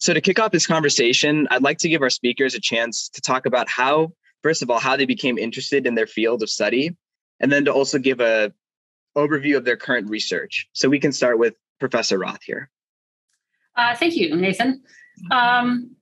So to kick off this conversation, I'd like to give our speakers a chance to talk about how, first of all, how they became interested in their field of study, and then to also give a overview of their current research. So we can start with Professor Roth here. Uh, thank you, Nathan. Um,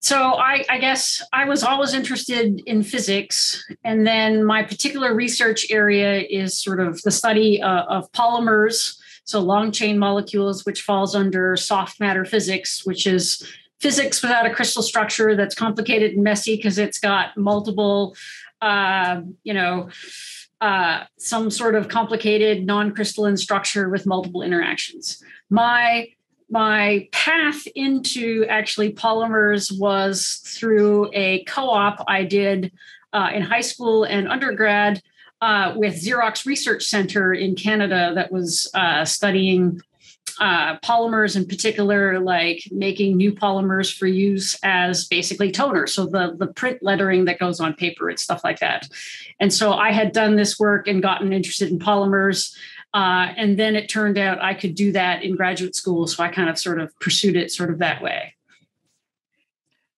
so I, I, guess I was always interested in physics, and then my particular research area is sort of the study uh, of polymers, so long chain molecules, which falls under soft matter physics, which is physics without a crystal structure that's complicated and messy because it's got multiple, uh, you know, uh, some sort of complicated non-crystalline structure with multiple interactions. My my path into actually polymers was through a co-op I did uh, in high school and undergrad uh, with Xerox Research Center in Canada that was uh, studying uh, polymers in particular, like making new polymers for use as basically toner. So the, the print lettering that goes on paper and stuff like that. And so I had done this work and gotten interested in polymers. Uh, and then it turned out I could do that in graduate school. So I kind of sort of pursued it sort of that way.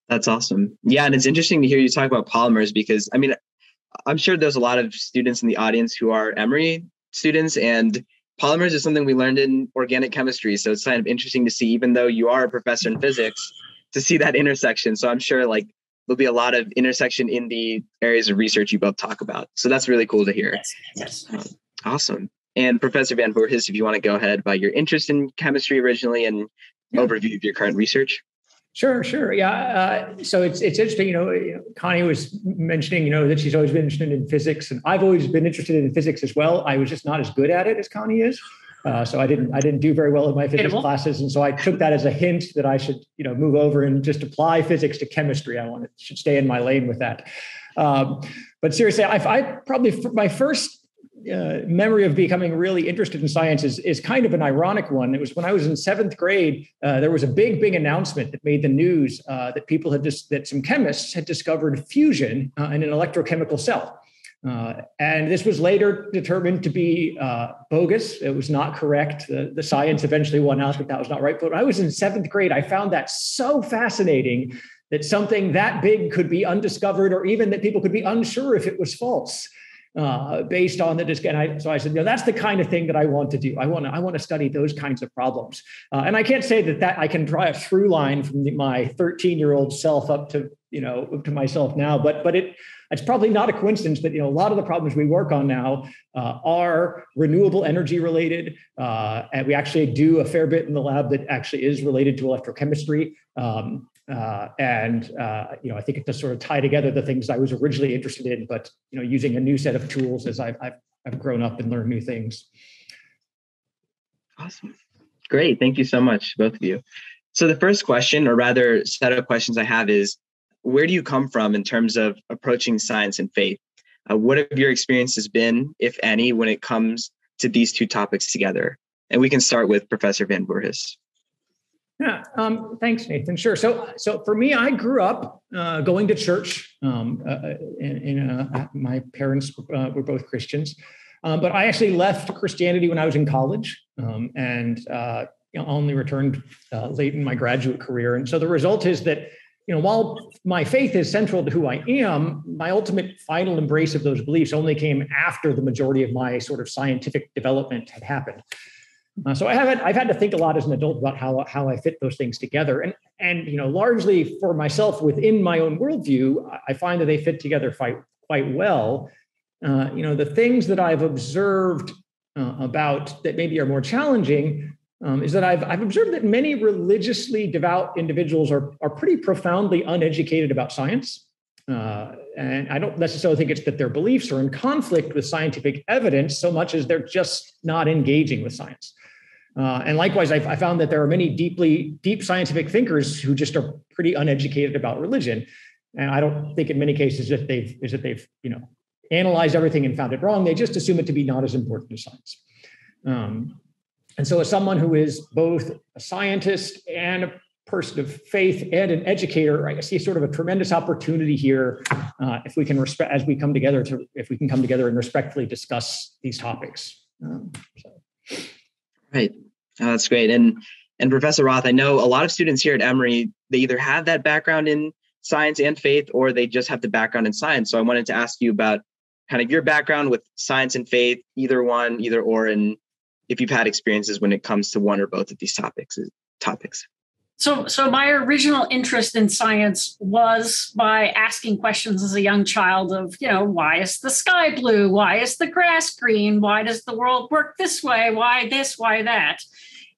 That's awesome. Yeah. And it's interesting to hear you talk about polymers because I mean, I'm sure there's a lot of students in the audience who are Emory students and polymers is something we learned in organic chemistry. So it's kind of interesting to see, even though you are a professor in physics, to see that intersection. So I'm sure like there'll be a lot of intersection in the areas of research you both talk about. So that's really cool to hear. Yes. yes. Um, awesome. And Professor Van Voorhis, if you want to go ahead about your interest in chemistry originally and yeah. overview of your current research. Sure, sure. Yeah. Uh, so it's it's interesting. You know, Connie was mentioning, you know, that she's always been interested in physics, and I've always been interested in physics as well. I was just not as good at it as Connie is. Uh, so I didn't I didn't do very well in my physics classes, and so I took that as a hint that I should you know move over and just apply physics to chemistry. I wanted should stay in my lane with that. Um, but seriously, I, I probably my first uh, memory of becoming really interested in science is, is kind of an ironic one. It was when I was in seventh grade, uh, there was a big, big announcement that made the news uh, that people had just, that some chemists had discovered fusion uh, in an electrochemical cell. Uh, and this was later determined to be bogus. It was not correct. The, the science eventually won out that that was not right. But I was in seventh grade, I found that so fascinating that something that big could be undiscovered or even that people could be unsure if it was false uh, based on the disc. And I, so I said, you know, that's the kind of thing that I want to do. I want to, I want to study those kinds of problems. Uh, and I can't say that that I can draw a through line from the, my 13 year old self up to, you know, up to myself now, but, but it, it's probably not a coincidence that you know a lot of the problems we work on now uh, are renewable energy related, uh, and we actually do a fair bit in the lab that actually is related to electrochemistry. Um, uh, and uh, you know, I think it sort of tie together the things I was originally interested in, but you know, using a new set of tools as I've, I've, I've grown up and learned new things. Awesome, great, thank you so much, both of you. So the first question, or rather, set of questions I have is, where do you come from in terms of approaching science and faith? Uh, what have your experiences been, if any, when it comes to these two topics together? And we can start with Professor Van Voorhis. Yeah, um, thanks, Nathan. Sure. So, so for me, I grew up uh, going to church. Um, uh, uh in, in uh, my parents uh, were both Christians, um, but I actually left Christianity when I was in college, um, and uh, you know, only returned late in my graduate career. And so the result is that you know, while my faith is central to who I am, my ultimate final embrace of those beliefs only came after the majority of my sort of scientific development had happened. Uh, so I haven't. I've had to think a lot as an adult about how how I fit those things together, and and you know, largely for myself within my own worldview, I find that they fit together quite quite well. Uh, you know, the things that I've observed uh, about that maybe are more challenging um, is that I've I've observed that many religiously devout individuals are are pretty profoundly uneducated about science. Uh, and I don't necessarily think it's that their beliefs are in conflict with scientific evidence so much as they're just not engaging with science. Uh, and likewise, I, I, found that there are many deeply deep scientific thinkers who just are pretty uneducated about religion. And I don't think in many cases that they've is that they've you know analyzed everything and found it wrong. They just assume it to be not as important as science. Um, and so, as someone who is both a scientist and a person of faith and an educator, I see sort of a tremendous opportunity here uh, if we can respect as we come together to if we can come together and respectfully discuss these topics. Um, so. Right. Oh, that's great. And And Professor Roth, I know a lot of students here at Emory, they either have that background in science and faith, or they just have the background in science. So I wanted to ask you about kind of your background with science and faith, either one, either or, and if you've had experiences when it comes to one or both of these topics. Topics. So, so my original interest in science was by asking questions as a young child of, you know, why is the sky blue? Why is the grass green? Why does the world work this way? Why this? Why that?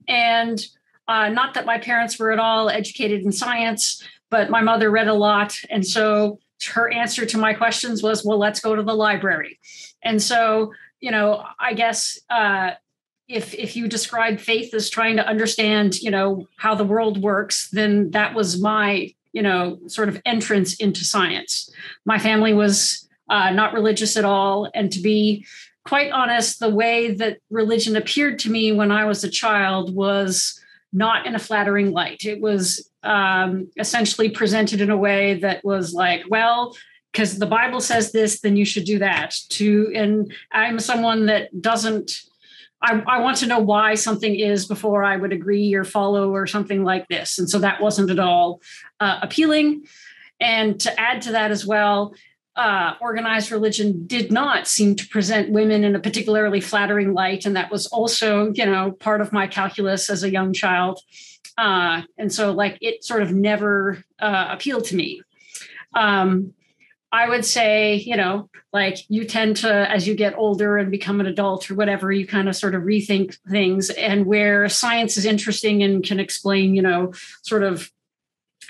And uh, not that my parents were at all educated in science, but my mother read a lot, and so her answer to my questions was, "Well, let's go to the library." And so, you know, I guess uh, if if you describe faith as trying to understand you know how the world works then that was my you know sort of entrance into science. My family was uh, not religious at all. And to be quite honest the way that religion appeared to me when i was a child was not in a flattering light. It was um, essentially presented in a way that was like well because the bible says this then you should do that. To and i'm someone that doesn't I, I, want to know why something is before I would agree or follow or something like this. And so that wasn't at all uh, appealing. And to add to that as well, uh, organized religion did not seem to present women in a particularly flattering light. And that was also, you know, part of my calculus as a young child. Uh, and so, like, it sort of never uh, appealed to me. Um, I would say, you know, like you tend to, as you get older and become an adult or whatever, you kind of sort of rethink things. And where science is interesting and can explain, you know, sort of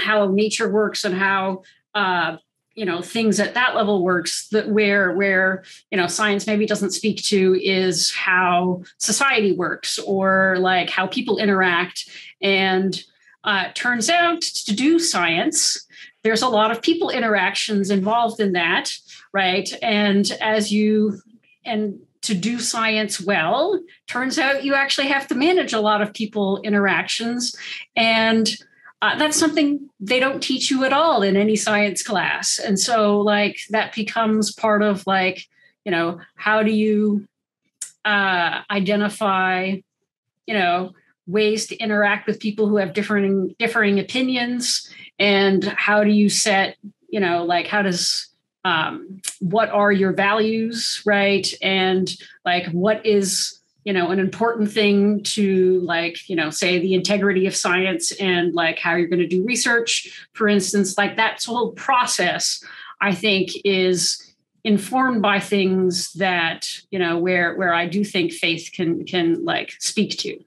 how nature works and how, uh, you know, things at that level works. That where where you know science maybe doesn't speak to is how society works or like how people interact. And uh, turns out to do science there's a lot of people interactions involved in that, right? And as you and to do science well, turns out you actually have to manage a lot of people interactions. And uh, that's something they don't teach you at all in any science class. And so like that becomes part of like you know how do you uh, identify you know ways to interact with people who have differing differing opinions and how do you set you know like how does um, what are your values right? And like what is you know an important thing to like you know say the integrity of science and like how you're going to do research for instance like that whole process i think is informed by things that you know where where i do think faith can can like speak to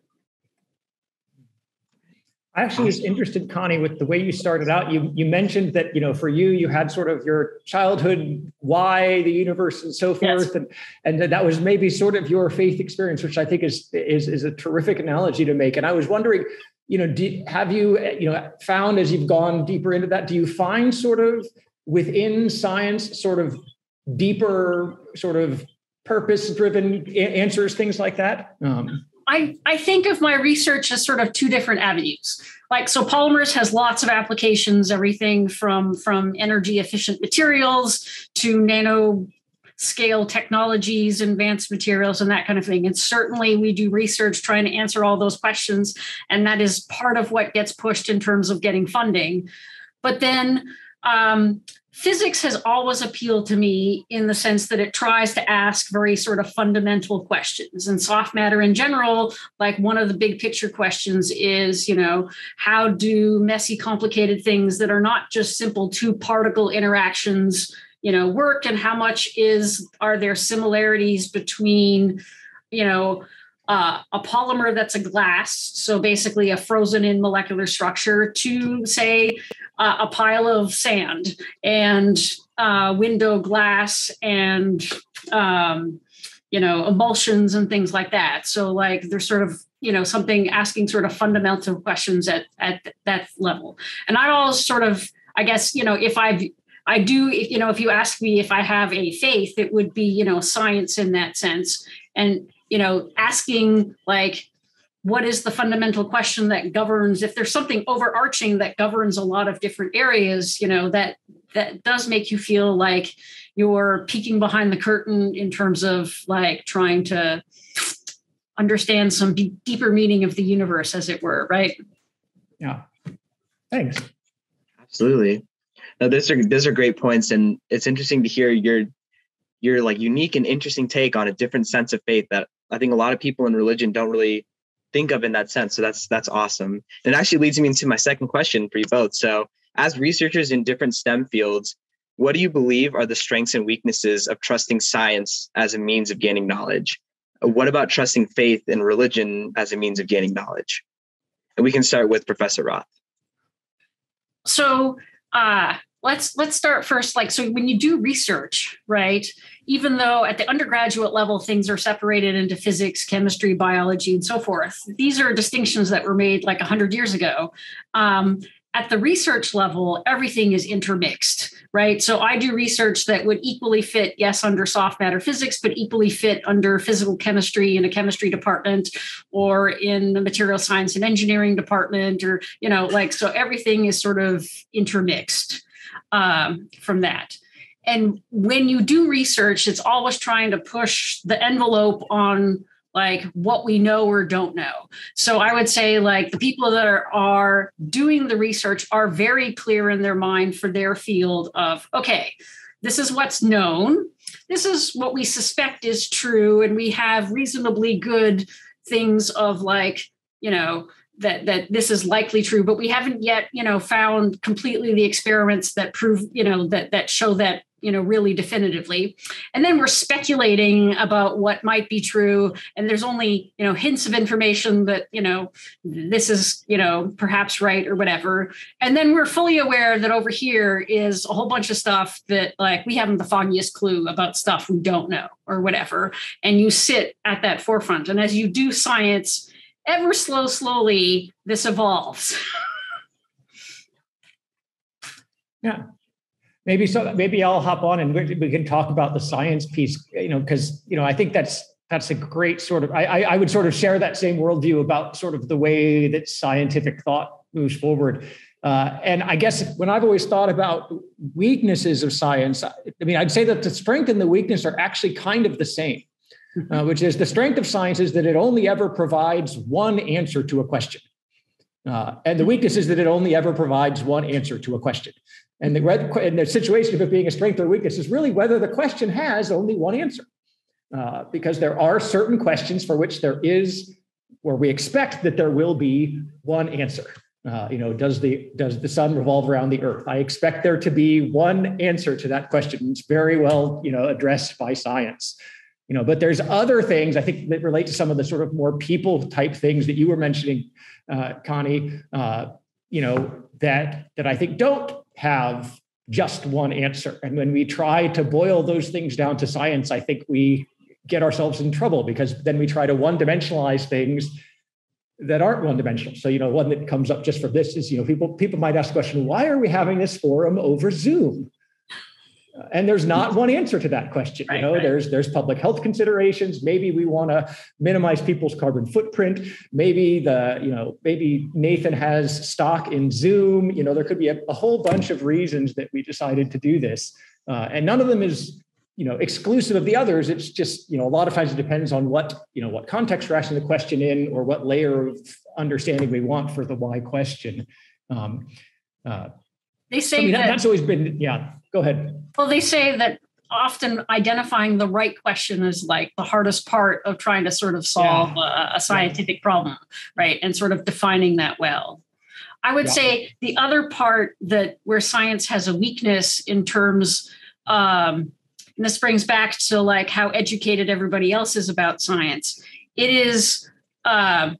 I actually was interested, Connie, with the way you started out. You you mentioned that you know for you you had sort of your childhood why the universe and so forth, yes. and and that was maybe sort of your faith experience, which I think is is is a terrific analogy to make. And I was wondering, you know, do, have you you know found as you've gone deeper into that, do you find sort of within science sort of deeper sort of purpose driven answers, things like that? Um, I, I think of my research as sort of two different avenues. Like so polymers has lots of applications, everything from from energy efficient materials to nano scale technologies, advanced materials, and that kind of thing. And certainly we do research trying to answer all those questions. And that is part of what gets pushed in terms of getting funding. But then um, physics has always appealed to me in the sense that it tries to ask very sort of fundamental questions. And soft matter in general like one of the big picture questions is you know how do messy complicated things that are not just simple two particle interactions you know work? And how much is are there similarities between you know uh, a polymer that's a glass, so basically a frozen in molecular structure, to say uh, a pile of sand and uh, window glass and um, you know emulsions and things like that. So like there's sort of you know something asking sort of fundamental questions at at that level. And I always sort of I guess you know if I've I do, you know, if you ask me if I have a faith, it would be, you know, science in that sense. And you know, asking like, what is the fundamental question that governs if there's something overarching that governs a lot of different areas you know that that does make you feel like you're peeking behind the curtain in terms of like trying to understand some b- deeper meaning of the universe, as it were, right? Yeah. Thanks. Absolutely. No, those are those are great points, and it's interesting to hear your your like unique and interesting take on a different sense of faith that I think a lot of people in religion don't really think of in that sense. So that's that's awesome. And it actually leads me into my second question for you both. So as researchers in different STEM fields, what do you believe are the strengths and weaknesses of trusting science as a means of gaining knowledge? What about trusting faith and religion as a means of gaining knowledge? And we can start with Professor Roth. So uh, let's let's start first. Like, so when you do research, right? Even though at the undergraduate level things are separated into physics, chemistry, biology, and so forth, these are distinctions that were made like hundred years ago. Um, at the research level, everything is intermixed, right? So I do research that would equally fit, yes, under soft matter physics, but equally fit under physical chemistry in a chemistry department or in the material science and engineering department, or, you know, like, so everything is sort of intermixed um, from that. And when you do research, it's always trying to push the envelope on like what we know or don't know. So I would say like the people that are, are doing the research are very clear in their mind for their field of okay, this is what's known. This is what we suspect is true and we have reasonably good things of like, you know, that that this is likely true but we haven't yet you know found completely the experiments that prove you know that that show that you know really definitively. And then we're speculating about what might be true and there's only you know hints of information that you know this is you know perhaps right or whatever. And then we're fully aware that over here is a whole bunch of stuff that like we haven't the foggiest clue about stuff we don't know or whatever. And you sit at that forefront. And as you do science ever slow slowly this evolves. Yeah. Maybe so maybe i'll hop on and we, can talk about the science piece you know because you know i think that's that's a great sort of I, I would sort of share that same worldview about sort of the way that scientific thought moves forward. Uh, and i guess when i've always thought about weaknesses of science i mean i'd say that the strength and the weakness are actually kind of the same. Uh, which is the strength of science is that it only ever provides one answer to a question uh, and the weakness is that it only ever provides one answer to a question. And the, and the situation of it being a strength or weakness is really whether the question has only one answer. Uh, because there are certain questions for which there is, or we expect that there will be one answer. Uh, you know, does the does the sun revolve around the earth? I expect there to be one answer to that question. It's very well, you know, addressed by science. You know, but there's other things I think that relate to some of the sort of more people type things that you were mentioning, uh, Connie. Uh, you know, that that I think don't have just one answer. And when we try to boil those things down to science, I think we get ourselves in trouble because then we try to one dimensionalize things that aren't one dimensional. So, you know, one that comes up just for this is, you know, people people might ask the question, why are we having this forum over Zoom? And there's not one answer to that question right, you know? right. there's there's public health considerations. Maybe we want to minimize people's carbon footprint. Maybe the you know maybe nathan has stock in zoom. You know there could be a, a whole bunch of reasons that we decided to do this. Uh, and none of them is you know exclusive of the others. It's just you know a lot of times it depends on what you know what context we're asking the question in or what layer of understanding we want for the why question. Um, uh, they say I mean, that, that's always been yeah go ahead. Well, they say that often identifying the right question is like the hardest part of trying to sort of solve yeah. a, a, scientific problem, right? And sort of defining that well. I would yeah. say the other part that where science has a weakness in terms, um, and this brings back to like how educated everybody else is about science. It is. Uh,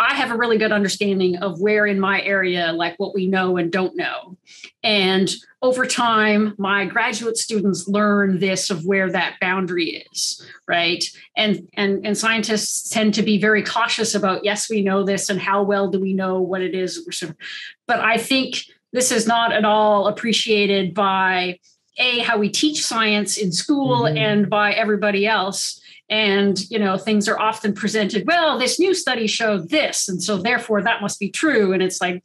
I have a really good understanding of where in my area, like what we know and don't know. And over time, my graduate students learn this of where that boundary is, right? And, and, and scientists tend to be very cautious about, yes, we know this, and how well do we know what it is? But I think this is not at all appreciated by a how we teach science in school mm-hmm. and by everybody else and you know things are often presented well this new study showed this and so therefore that must be true and it's like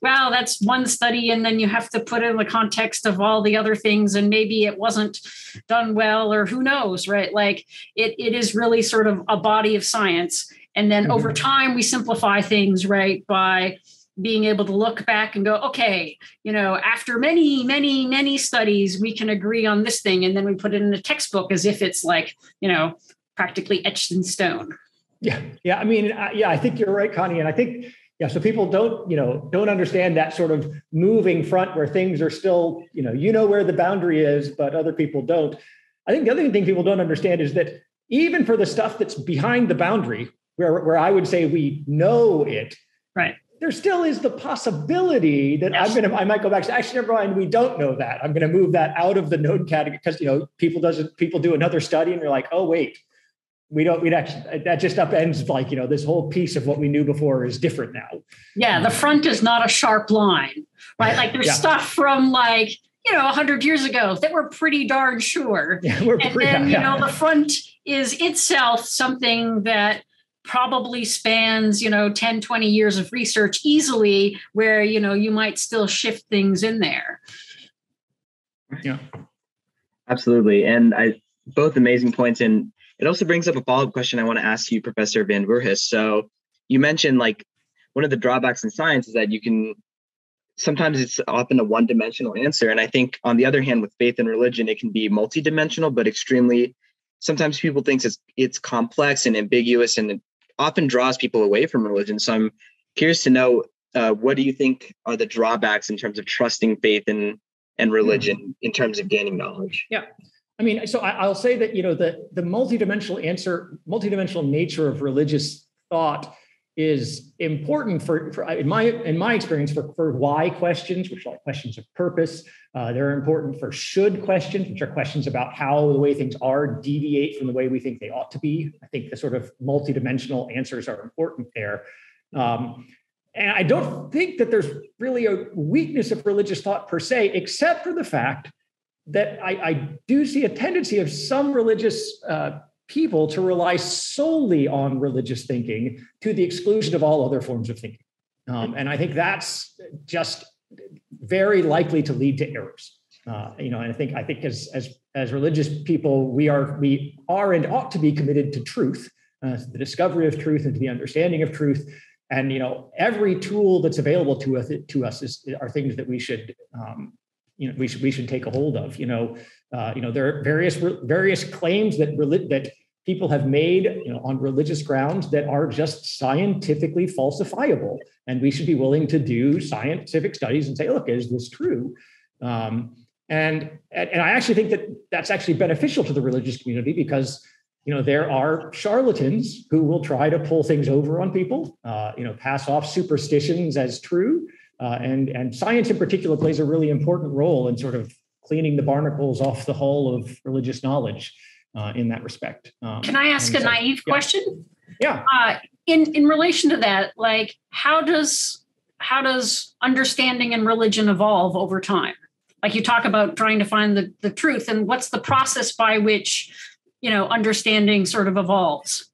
well that's one study and then you have to put it in the context of all the other things and maybe it wasn't done well or who knows right like it, it is really sort of a body of science And then mm-hmm. over time, we simplify things, right, by being able to look back and go, okay, you know, after many, many, many studies, we can agree on this thing. And then we put it in a textbook as if it's like, you know, practically etched in stone. Yeah. Yeah. I mean, yeah, I think you're right, Connie. And I think, yeah, so people don't, you know, don't understand that sort of moving front where things are still, you know, you know where the boundary is, but other people don't. I think the other thing people don't understand is that even for the stuff that's behind the boundary, where, where I would say we know it, right there still is the possibility that yes. I'm going to, I might go back to actually, never mind, we don't know that. I'm going to move that out of the node category because, you know, people doesn't, people do another study and you're like, oh, wait, we don't, we'd actually, that just upends like, you know, this whole piece of what we knew before is different now. Yeah. The front is not a sharp line, right? Like there's yeah. stuff from like, you know, 100 years ago that we're pretty darn sure. Yeah, we're and pretty, then, yeah. you know, the front is itself something that probably spans you know 10 20 years of research easily where you know you might still shift things in there yeah absolutely and i both amazing points and it also brings up a follow-up question i want to ask you professor van Voorhis so you mentioned like one of the drawbacks in science is that you can sometimes it's often a one-dimensional answer and i think on the other hand with faith and religion it can be multidimensional but extremely sometimes people think it's it's complex and ambiguous and often draws people away from religion. So I'm curious to know uh, what do you think are the drawbacks in terms of trusting faith and and religion mm-hmm. in terms of gaining knowledge? Yeah. I mean, so I, will say that you know the the multidimensional answer, multidimensional nature of religious thought is important for, for in my in my experience for, for why questions, which are like questions of purpose. Uh, they're important for should questions, which are questions about how the way things are deviate from the way we think they ought to be. I think the sort of multidimensional answers are important there. Um, and I don't think that there's really a weakness of religious thought per se, except for the fact that I, I do see a tendency of some religious uh, people to rely solely on religious thinking to the exclusion of all other forms of thinking. Um, and I think that's just very likely to lead to errors. Uh, you know, and I think I think as as as religious people, we are we are and ought to be committed to truth, uh, the discovery of truth and to the understanding of truth. And you know, every tool that's available to us to us is are things that we should um, you know we should we should take a hold of. You know, uh, you know, there are various various claims that that people have made you know, on religious grounds that are just scientifically falsifiable, and we should be willing to do scientific studies and say, look, is this true? Um, and and I actually think that that's actually beneficial to the religious community because you know there are charlatans who will try to pull things over on people, uh, you know, pass off superstitions as true. Uh, and and science in particular plays a really important role in sort of cleaning the barnacles off the hull of religious knowledge uh, in that respect. Um, Can I ask a so, naive yeah. question? Yeah. Uh, in in relation to that, like how does how does understanding and religion evolve over time? Like you talk about trying to find the, the truth, and what's the process by which you know understanding sort of evolves?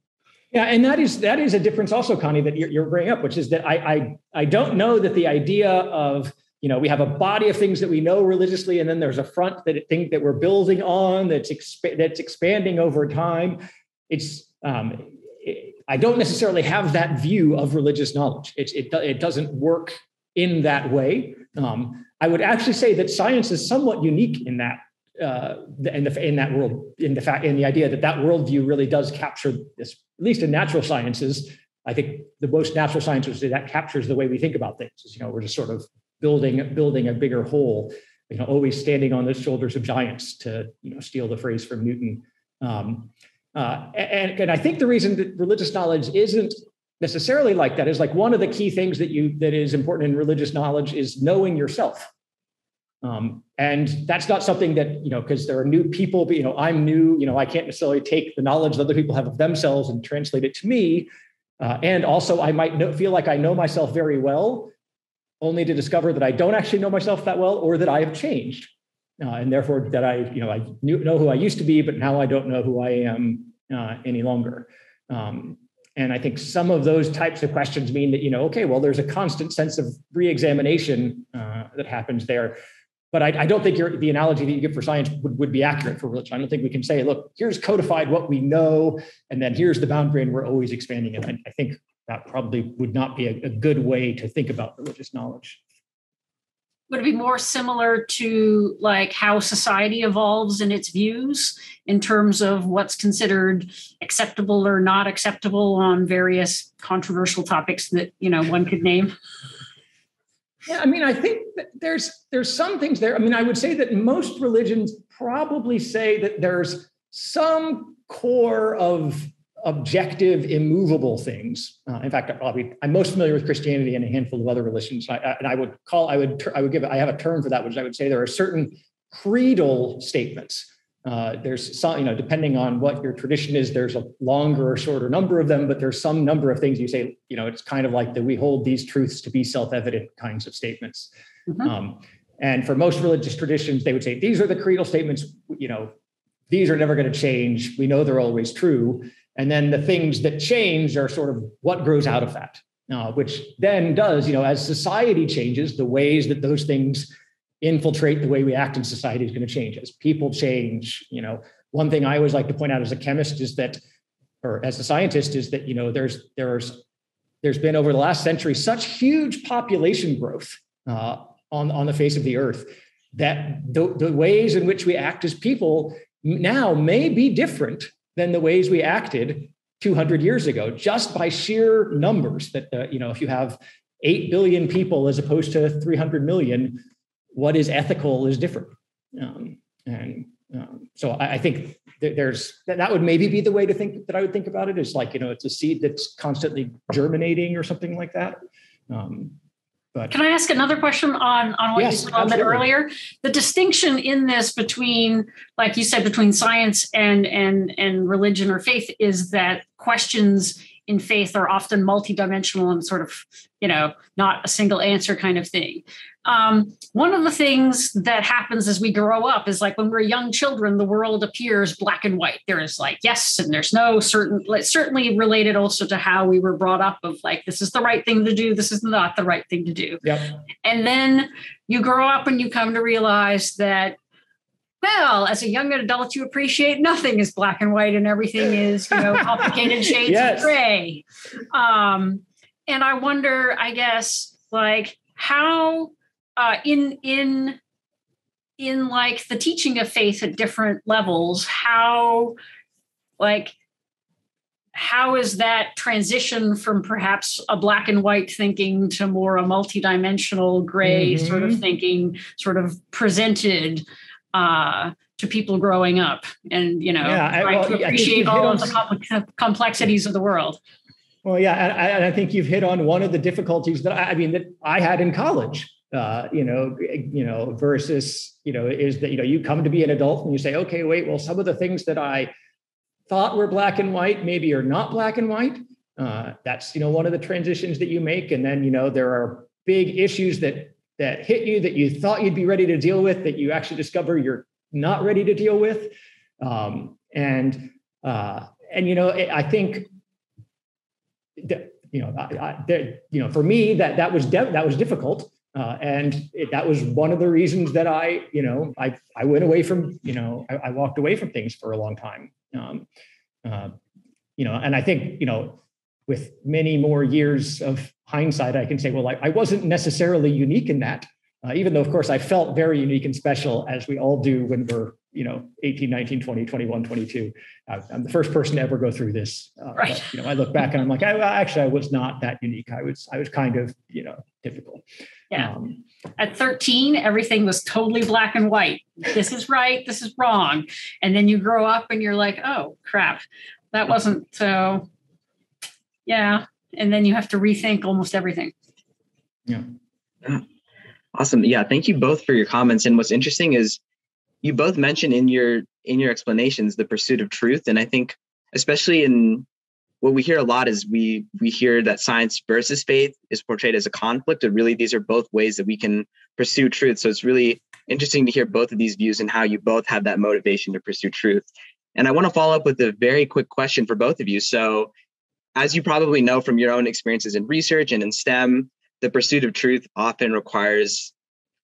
Yeah, and that is that is a difference also, Connie, that you're, you're bringing up, which is that I, I I don't know that the idea of you know we have a body of things that we know religiously and then there's a front that think that we're building on that's exp- that's expanding over time. It's um, it, i don't necessarily have that view of religious knowledge. It, it, it doesn't work in that way. Um, i would actually say that science is somewhat unique in that uh, in, the, in that world in the fact in the idea that that worldview really does capture this at least in natural sciences i think the most natural sciences that captures the way we think about things Is, you know we're just sort of building building a bigger whole you know always standing on the shoulders of giants to you know steal the phrase from newton. Um, uh, and, and i think the reason that religious knowledge isn't necessarily like that is like one of the key things that you that is important in religious knowledge is knowing yourself um, and that's not something that you know because there are new people but you know i'm new you know i can't necessarily take the knowledge that other people have of themselves and translate it to me uh, and also i might know, feel like i know myself very well only to discover that I don't actually know myself that well or that I have changed. Uh, and therefore that I, you know, I knew, know who I used to be, but now I don't know who I am uh, any longer. Um, and I think some of those types of questions mean that, you know, okay, well, there's a constant sense of reexamination uh, that happens there. But I, I don't think the analogy that you give for science would, would be accurate for religion. I don't think we can say, look, here's codified what we know, and then here's the boundary, and we're always expanding it. I, I think that probably would not be a, a good way to think about religious knowledge would it be more similar to like how society evolves in its views in terms of what's considered acceptable or not acceptable on various controversial topics that you know one could name yeah i mean i think there's there's some things there i mean i would say that most religions probably say that there's some core of objective, immovable things. Uh, in fact, probably I'm most familiar with Christianity and a handful of other religions. I, I, and I would call, I would, I would give, I have a term for that, which I would say there are certain creedal statements. Uh, there's some, you know, depending on what your tradition is, there's a longer or shorter number of them, but there's some number of things you say, you know, it's kind of like that we hold these truths to be self-evident kinds of statements. Mm-hmm. Um, and for most religious traditions, they would say, these are the creedal statements, you know, these are never going to change. We know they're always true. And then the things that change are sort of what grows out of that, uh, which then does, you know, as society changes, the ways that those things infiltrate the way we act in society is going to change. As people change, you know, one thing I always like to point out as a chemist is that, or as a scientist, is that, you know, there's, there's, there's been over the last century such huge population growth uh, on, on the face of the earth that the, the ways in which we act as people now may be different than the ways we acted 200 years ago, just by sheer numbers. That uh, you know, if you have eight billion people as opposed to 300 million, what is ethical is different. Um, and um, so I, I think there's that, that would maybe be the way to think that I would think about it is like you know it's a seed that's constantly germinating or something like that. Um, but Can I ask another question on, on what yes, you said a bit earlier? The distinction in this between, like you said, between science and and and religion or faith is that questions in faith are often multidimensional and sort of, you know, not a single answer kind of thing um, one of the things that happens as we grow up is like when we're young children, the world appears black and white. There is like yes, and there's no certain. Certainly related also to how we were brought up of like this is the right thing to do, this is not the right thing to do. Yep. And then you grow up and you come to realize that well, as a young adult, you appreciate nothing is black and white and everything is, you know, complicated shades yes. of gray. Um, and I wonder, I guess, like how uh, in in in like the teaching of faith at different levels how like how is that transition from perhaps a black and white thinking to more a multidimensional gray mm-hmm. sort of thinking sort of presented uh, to people growing up and you know yeah, I, well, to appreciate all of the complexities of the world well yeah and I, and I, think you've hit on one of the difficulties that I, I mean that i had in college uh, you know, you know, versus, you know, is that, you know, you come to be an adult and you say, okay, wait, well, some of the things that I thought were black and white maybe are not black and white. Uh, that's, you know, one of the transitions that you make. And then, you know, there are big issues that, that hit you that you thought you'd be ready to deal with that you actually discover you're not ready to deal with. Um, and, uh, and, you know, I think that, you know, I, I, that, you know, for me, that that was de- that was difficult uh, and it, that was one of the reasons that I, you know, I, I went away from, you know, I, I walked away from things for a long time. Um, uh, you know, and I think, you know, with many more years of hindsight, I can say, well, I, I wasn't necessarily unique in that, uh, even though, of course, I felt very unique and special, as we all do when we're, you know, 18, 19, 20, 21, 22. Uh, I'm the first person to ever go through this. Uh, right. But, you know, I look back and I'm like, I, actually, I was not that unique. I was, I was kind of, you know, typical. Yeah. Um, At 13, everything was totally black and white. This is right, this is wrong. And then you grow up and you're like, oh, crap, that wasn't so. Yeah. And then you have to rethink almost everything. Yeah. Awesome. Yeah. Thank you both for your comments. And what's interesting is you both mentioned in your in your explanations the pursuit of truth. And I think especially in what we hear a lot is we we hear that science versus faith is portrayed as a conflict and really these are both ways that we can pursue truth. So it's really interesting to hear both of these views and how you both have that motivation to pursue truth. And i want to follow up with a very quick question for both of you. So as you probably know from your own experiences in research and in stem the pursuit of truth often requires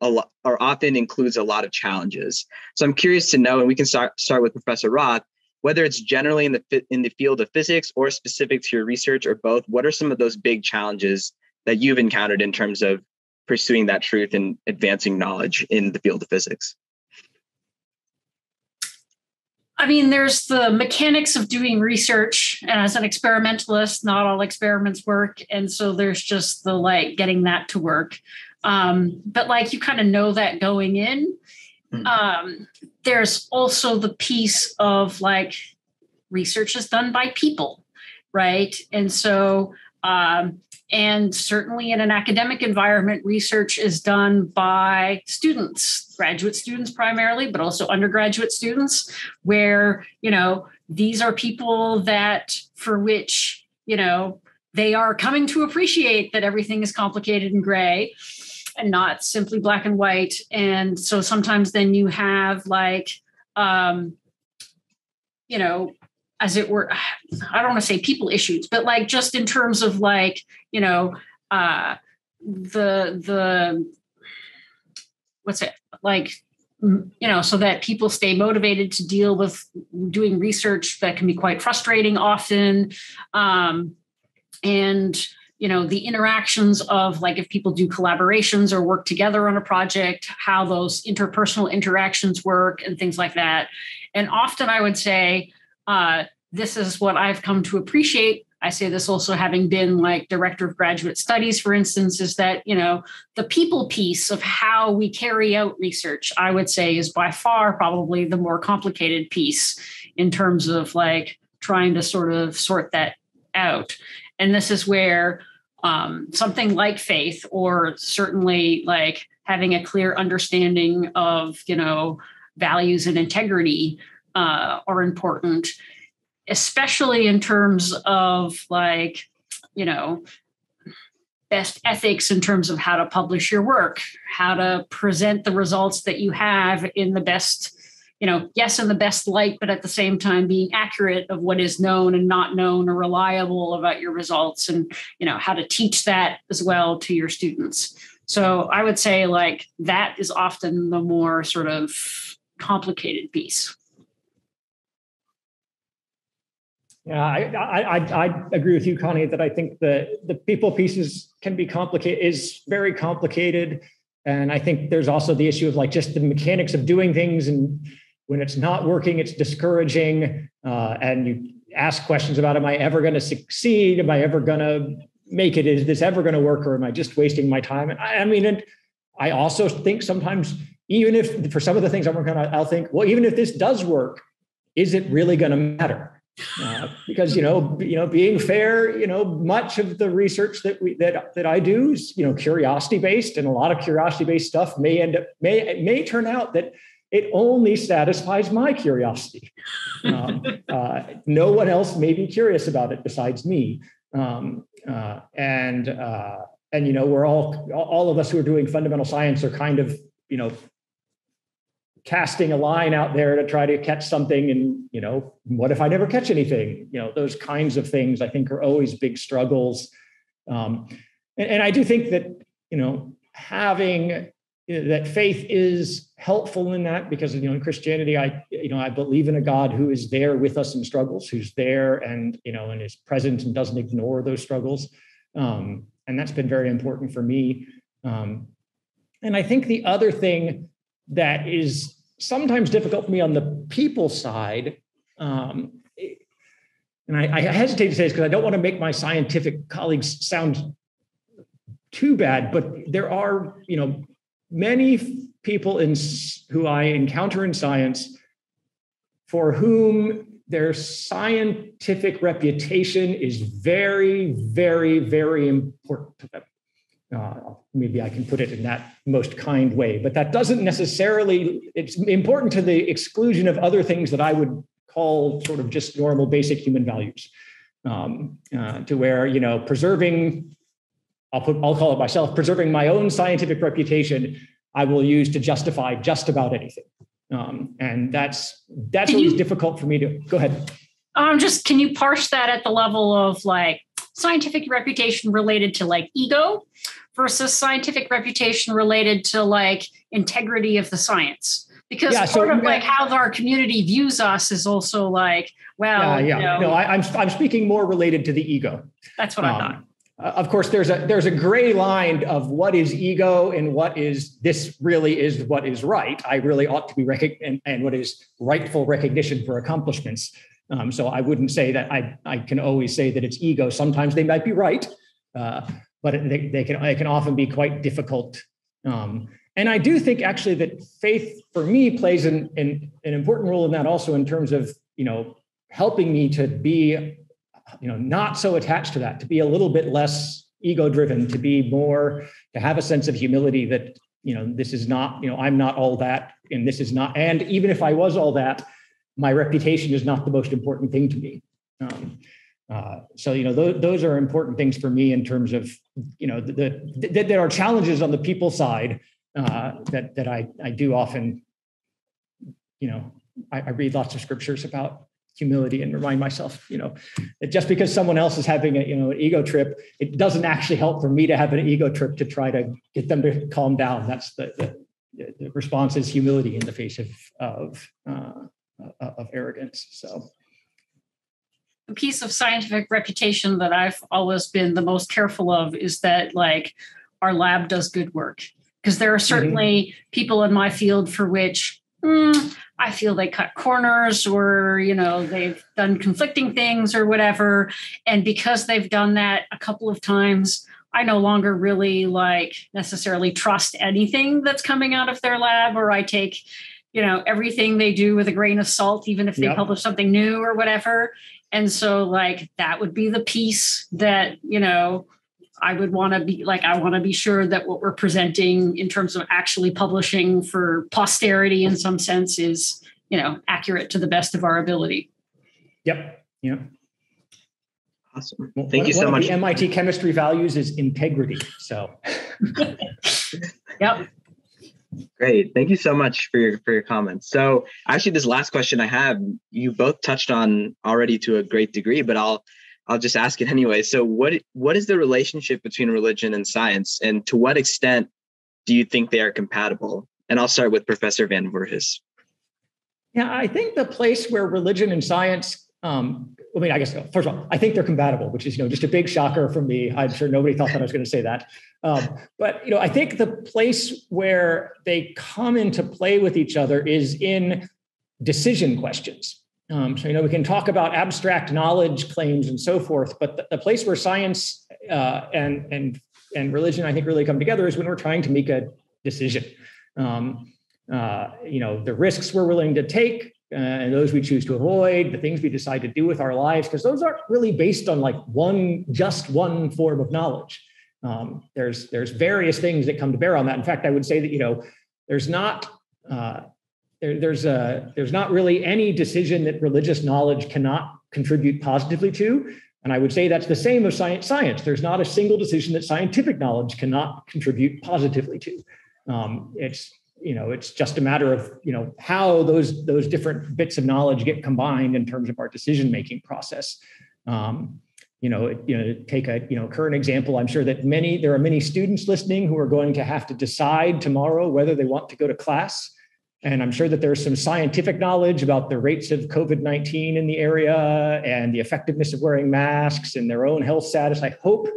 a lot or often includes a lot of challenges. So I'm curious to know, and we can start start with Professor Roth, whether it's generally in the in the field of physics or specific to your research or both. What are some of those big challenges that you've encountered in terms of pursuing that truth and advancing knowledge in the field of physics? I mean, there's the mechanics of doing research. And as an experimentalist, not all experiments work. And so there's just the like getting that to work. Um, but like you kind of know that going in. Mm-hmm. Um, there's also the piece of like research is done by people, right? And so um, and certainly in an academic environment, research is done by students, graduate students primarily, but also undergraduate students, where, you know, these are people that for which, you know, they are coming to appreciate that everything is complicated and gray and not simply black and white. And so sometimes then you have like, um, you know, as it were i don't want to say people issues but like just in terms of like you know uh the the what's it like you know so that people stay motivated to deal with doing research that can be quite frustrating often um and you know the interactions of like if people do collaborations or work together on a project how those interpersonal interactions work and things like that and often i would say uh, this is what I've come to appreciate. I say this also having been like director of graduate studies, for instance, is that, you know, the people piece of how we carry out research, I would say, is by far probably the more complicated piece in terms of like trying to sort of sort that out. And this is where um, something like faith, or certainly like having a clear understanding of, you know, values and integrity uh, are important especially in terms of like, you know, best ethics in terms of how to publish your work, how to present the results that you have in the best, you know, yes, in the best light, but at the same time being accurate of what is known and not known or reliable about your results and, you know, how to teach that as well to your students. So I would say like that is often the more sort of complicated piece. Yeah, I, I, I, agree with you, Connie, that I think the, the people pieces can be complicated, is very complicated. And I think there's also the issue of like just the mechanics of doing things. And when it's not working, it's discouraging. Uh, and you ask questions about, am I ever going to succeed? Am I ever going to make it? Is this ever going to work? Or am I just wasting my time? And I, I mean, and I also think sometimes, even if for some of the things I'm working on, I'll think, well, even if this does work, is it really going to matter? Uh, because you know you know being fair you know much of the research that we that that I do is you know curiosity based and a lot of curiosity based stuff may end up may may turn out that it only satisfies my curiosity. Um, uh, no one else may be curious about it besides me. Um, uh, and uh, and you know we're all all of us who are doing fundamental science are kind of you know casting a line out there to try to catch something and you know what if i never catch anything? You know those kinds of things i think are always big struggles. Um, and, and, i do think that you know having that faith is helpful in that because you know in christianity i you know i believe in a god who is there with us in struggles who's there and you know and is present and doesn't ignore those struggles um, and that's been very important for me um, and i think the other thing that is sometimes difficult for me on the people side. Um, and I, I, hesitate to say this because I don't want to make my scientific colleagues sound too bad, but there are, you know, many people in who I encounter in science for whom their scientific reputation is very, very, very important to them. Uh, maybe I can put it in that most kind way, but that doesn't necessarily, it's important to the exclusion of other things that I would call sort of just normal basic human values. Um, uh, to where, you know, preserving, I'll put, I'll call it myself, preserving my own scientific reputation, I will use to justify just about anything. Um, and that's, that's always you, difficult for me to, go ahead. Um, just, can you parse that at the level of like, scientific reputation related to like ego versus scientific reputation related to like integrity of the science because yeah, part so, of like how our community views us is also like well yeah, yeah. You know, no I, am I'm, I'm speaking more related to the ego that's what um, i thought uh, of course there's a there's a gray line of what is ego and what is this really is what is right. I really ought to be rec- and, and what is rightful recognition for accomplishments. Um, so i wouldn't say that i i can always say that it's ego. Sometimes they might be right uh, but they, they can they can often be quite difficult. Um, and i do think actually that faith for me plays an, an, an important role in that also in terms of you know helping me to be you know not so attached to that to be a little bit less ego driven to be more to have a sense of humility that you know this is not you know i'm not all that and this is not and even if i was all that my reputation is not the most important thing to me. Um, uh, so you know those, those are important things for me in terms of you know the, the, the there are challenges on the people side uh, that that I I do often you know I, I read lots of scriptures about humility and remind myself, you know, that just because someone else is having a, you know, an ego trip, it doesn't actually help for me to have an ego trip to try to get them to calm down. That's the, the, the response is humility in the face of, of, uh, of arrogance. So. The piece of scientific reputation that I've always been the most careful of is that like our lab does good work because there are certainly mm-hmm. people in my field for which mm, I feel they cut corners or, you know, they've done conflicting things or whatever. And because they've done that a couple of times, I no longer really like necessarily trust anything that's coming out of their lab, or I take, you know, everything they do with a grain of salt, even if they yep. publish something new or whatever. And so, like, that would be the piece that, you know, I would want to be like, I want to be sure that what we're presenting in terms of actually publishing for posterity in some sense is, you know, accurate to the best of our ability. Yep. Yep. Awesome. Well, Thank one, you so much. The MIT chemistry values is integrity. So, yep. Great. Thank you so much for your for your comments. So, actually, this last question I have, you both touched on already to a great degree, but I'll I'll just ask it anyway. So what what is the relationship between religion and science and to what extent do you think they are compatible? And I'll start with Professor Van Voorhis. Yeah, I think the place where religion and science um, I mean, I guess first of all, I think they're compatible, which is you know just a big shocker for me. I'm sure nobody thought that I was going to say that. Um, but you know, I think the place where they come into play with each other is in decision questions. Um, so, you know, we can talk about abstract knowledge claims and so forth, but the, the place where science uh, and and and religion, I think, really come together is when we're trying to make a decision. Um, uh, you know, the risks we're willing to take uh, and those we choose to avoid, the things we decide to do with our lives, because those aren't really based on like one, just one form of knowledge. Um, there's there's various things that come to bear on that. In fact, I would say that you know, there's not uh, there, there's a there's not really any decision that religious knowledge cannot contribute positively to. And i would say that's the same of science science. There's not a single decision that scientific knowledge cannot contribute positively to. Um, it's you know it's just a matter of you know how those those different bits of knowledge get combined in terms of our decision making process. Um, you know you know take a you know current example. I'm sure that many there are many students listening who are going to have to decide tomorrow whether they want to go to class and I'm sure that there's some scientific knowledge about the rates of COVID 19 in the area and the effectiveness of wearing masks and their own health status. I hope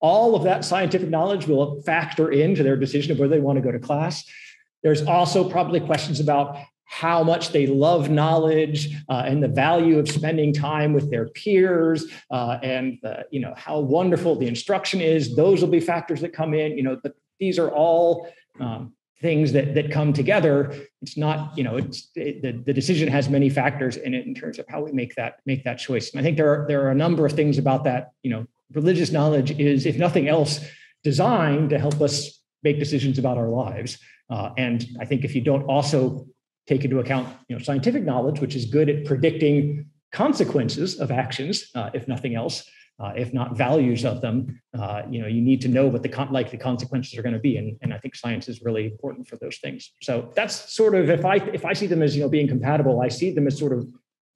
all of that scientific knowledge will factor into their decision of whether they want to go to class. There's also probably questions about how much they love knowledge uh, and the value of spending time with their peers uh, and you know how wonderful the instruction is those will be factors that come in you know but these are all um, things that that come together it's not you know it's it, the, the decision has many factors in it in terms of how we make that make that choice. And i think there are there are a number of things about that you know religious knowledge is if nothing else designed to help us make decisions about our lives. Uh, and i think if you don't also take into account you know scientific knowledge which is good at predicting consequences of actions uh, if nothing else uh, if not values of them, uh, you know, you need to know what the con- likely consequences are going to be, and, and I think science is really important for those things. So that's sort of if I if I see them as you know being compatible, I see them as sort of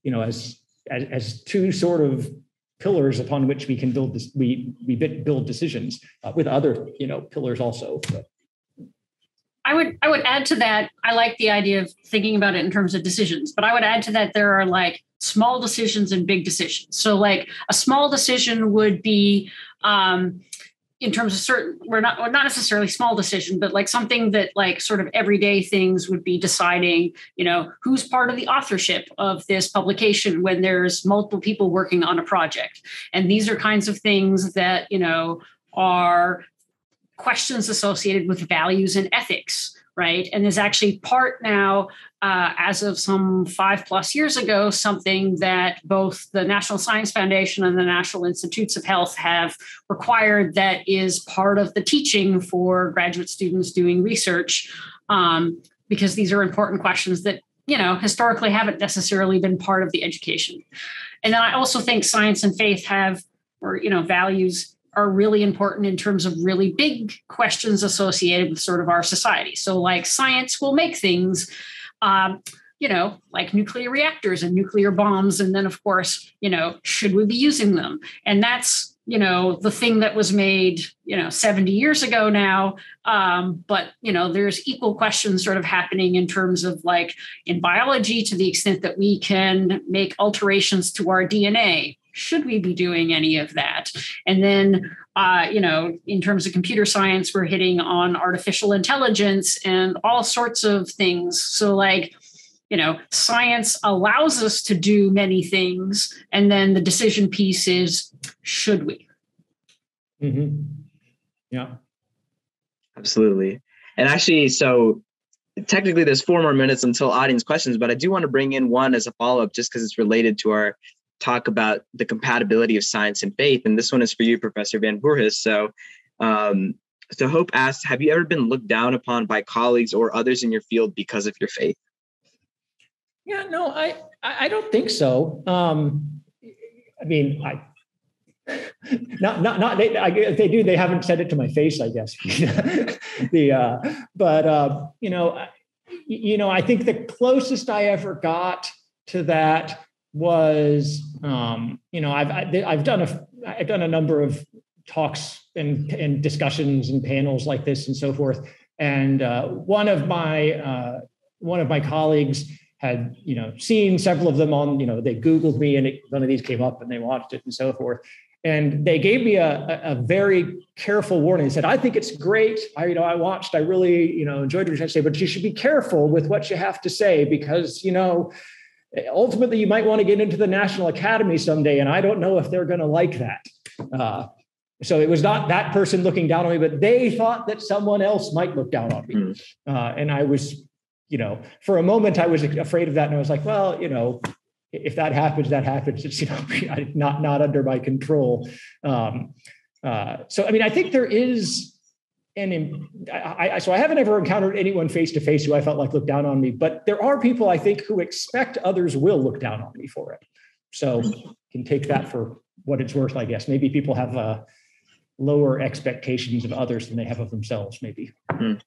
you know as as, as two sort of pillars upon which we can build this, we we build decisions uh, with other you know pillars also. But. I would I would add to that. I like the idea of thinking about it in terms of decisions, but I would add to that there are like small decisions and big decisions. So like a small decision would be um, in terms of certain we're not not necessarily small decision but like something that like sort of everyday things would be deciding you know who's part of the authorship of this publication when there's multiple people working on a project and these are kinds of things that you know are questions associated with values and ethics right? And is actually part now, uh, as of some five plus years ago, something that both the National Science Foundation and the National Institutes of Health have required that is part of the teaching for graduate students doing research, um, because these are important questions that you know historically haven't necessarily been part of the education. And then I also think science and faith have, or you know, values are really important in terms of really big questions associated with sort of our society. So, like science will make things, um, you know, like nuclear reactors and nuclear bombs. And then, of course, you know, should we be using them? And that's, you know, the thing that was made, you know, 70 years ago now. Um, but, you know, there's equal questions sort of happening in terms of like in biology to the extent that we can make alterations to our DNA should we be doing any of that? And then, uh, you know, in terms of computer science, we're hitting on artificial intelligence and all sorts of things. So, like, you know, science allows us to do many things. And then the decision piece is should we? Mm-hmm. Yeah. Absolutely. And actually, so technically there's four more minutes until audience questions, but I do want to bring in one as a follow up just because it's related to our talk about the compatibility of science and faith. And this one is for you, Professor Van Voorhis. So, um, so Hope asks, have you ever been looked down upon by colleagues or others in your field because of your faith? Yeah, no, I I don't think so. Um, I mean, I not not not they, I, they do they haven't said it to my face i guess the uh but uh you know you know i think the closest i ever got to that was um, you know I've I've done a I've done a number of talks and and discussions and panels like this and so forth. And uh, one of my uh, one of my colleagues had you know seen several of them on you know they Googled me and it, one of these came up and they watched it and so forth. And they gave me a, a, very careful warning. They said, "I think it's great. I, you know, I watched. I really, you know, enjoyed what you had to say, but you should be careful with what you have to say because, you know, ultimately you might want to get into the national academy someday and i don't know if they're going to like that. Uh, so it was not that person looking down on me but they thought that someone else might look down on me. Hmm. uh, and i was you know for a moment i was afraid of that and i was like well you know if that happens that happens. It's you know not not under my control. Um, uh, so i mean i think there is and I, I, so I haven't ever encountered anyone face to face who I felt like looked down on me, but there are people I think who expect others will look down on me for it. So can take that for what it's worth, I guess. Maybe people have uh, lower expectations of others than they have of themselves, maybe. Mm-hmm.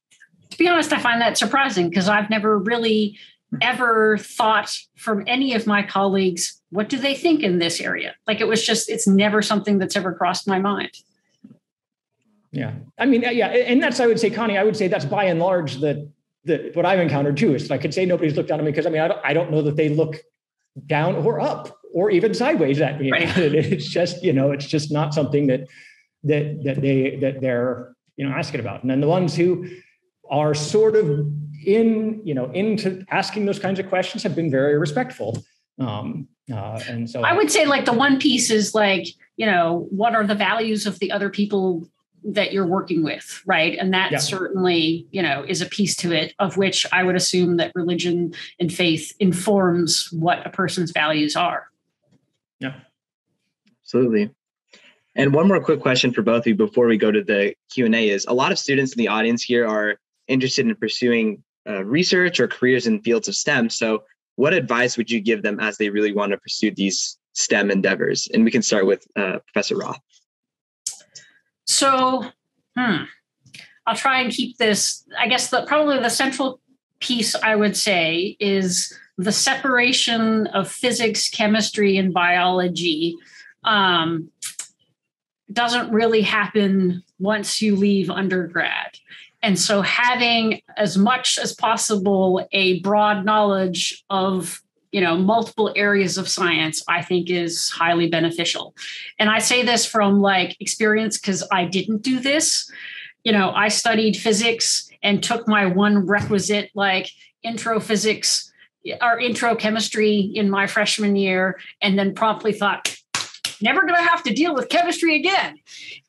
To be honest, I find that surprising because I've never really ever thought from any of my colleagues, what do they think in this area? Like it was just, it's never something that's ever crossed my mind. Yeah. I mean, yeah. And that's, I would say, Connie, I would say that's by and large the, the what I've encountered too is I could say nobody's looked down on me because I mean, I don't, I don't know that they look down or up or even sideways at me. Right. It's just, you know, it's just not something that, that, that they, that they're, you know, asking about. And then the ones who are sort of in, you know, into asking those kinds of questions have been very respectful. Um, uh, and so I would say like the one piece is like, you know, what are the values of the other people that you're working with right? And that yeah. certainly you know is a piece to it of which i would assume that religion and faith informs what a person's values are. Yeah. Absolutely. And one more quick question for both of you before we go to the q&a is a lot of students in the audience here are interested in pursuing uh, research or careers in fields of stem. So what advice would you give them as they really want to pursue these stem endeavors? And we can start with uh, professor roth so, hmm, I'll try and keep this. I guess the probably the central piece I would say is the separation of physics, chemistry, and biology um, doesn't really happen once you leave undergrad. And so, having as much as possible a broad knowledge of you know multiple areas of science i think is highly beneficial and i say this from like experience because i didn't do this you know i studied physics and took my one requisite like intro physics or intro chemistry in my freshman year and then promptly thought never going to have to deal with chemistry again.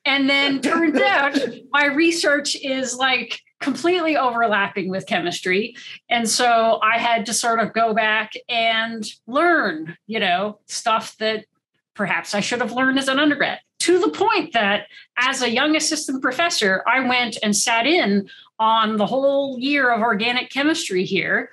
And then turns out my research is like completely overlapping with chemistry. And so I had to sort of go back and learn, you know, stuff that perhaps I should have learned as an undergrad. To the point that as a young assistant professor, I went and sat in on the whole year of organic chemistry here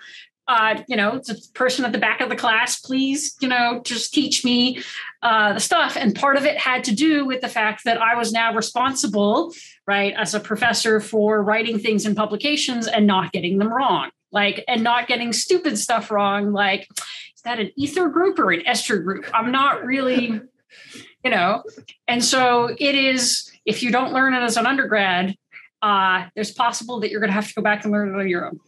uh, you know, the person at the back of the class, please, you know, just teach me uh, the stuff. And part of it had to do with the fact that I was now responsible, right, as a professor for writing things in publications and not getting them wrong, like, and not getting stupid stuff wrong, like, is that an ether group or an ester group? I'm not really, you know, and so it is. If you don't learn it as an undergrad, uh, there's possible that you're going to have to go back and learn it on your own.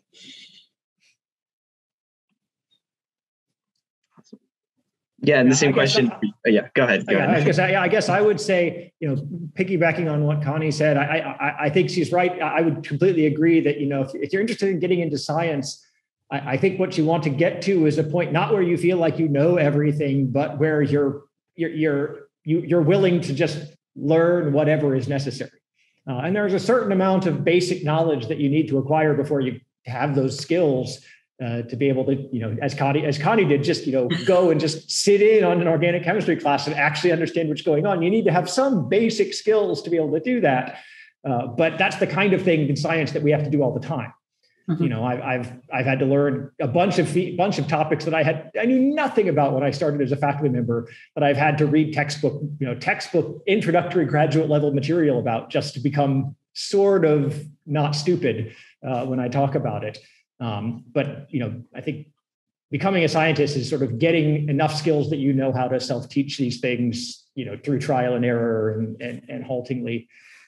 Yeah, and the same question. I, yeah, go ahead. Go yeah, ahead. I guess I, I, guess I would say, you know, piggybacking on what Connie said, I, I, I think she's right. I would completely agree that you know, if, if you're interested in getting into science, I, I, think what you want to get to is a point not where you feel like you know everything, but where you're you're you're you, you're willing to just learn whatever is necessary. Uh, and there's a certain amount of basic knowledge that you need to acquire before you have those skills uh, to be able to, you know, as Connie, as Connie did, just, you know, go and just sit in on an organic chemistry class and actually understand what's going on. You need to have some basic skills to be able to do that. Uh, but that's the kind of thing in science that we have to do all the time. Mm-hmm. You know, I, have I've had to learn a bunch of bunch of topics that I had I knew nothing about when I started as a faculty member, but I've had to read textbook, you know, textbook introductory graduate level material about just to become sort of not stupid uh, when I talk about it. Um, but you know, I think becoming a scientist is sort of getting enough skills that you know how to self-teach these things, you know, through trial and error and and, and haltingly.